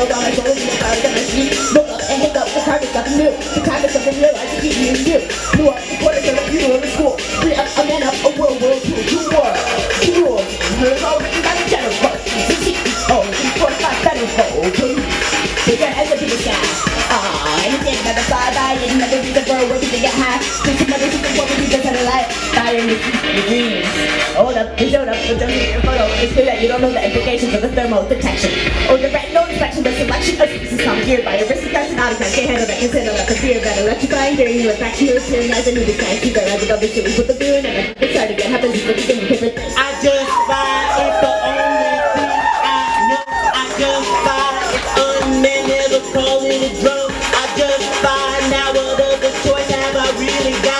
nobody I see Look up and hit up, the time is nothing new The time is something real, I just keep you new Blew up, of a funeral in school Free up, a man up, a world, world, two, two war Two rules, rules all written by the general clerk The CEO, the 45 federal code Bigger as sky Aw, anything by the side, I never see the bird, where did get high? Just another? Fire in the dreams Hold up, you showed up, but don't your photo. It's clear that you don't know the implications of the thermal detection. Or the no inspection, the selection of species come geared by aristocrats and autocrats. Can't handle that, consider that the fear that electrifying hearing you back to your appearing as a new design. Keep as a double shit. We put the in and it's started. It happens at the beginning. I just buy it the only thing I know. I just buy it unmanned, never call it a drone. I just buy now what other choice have I really got?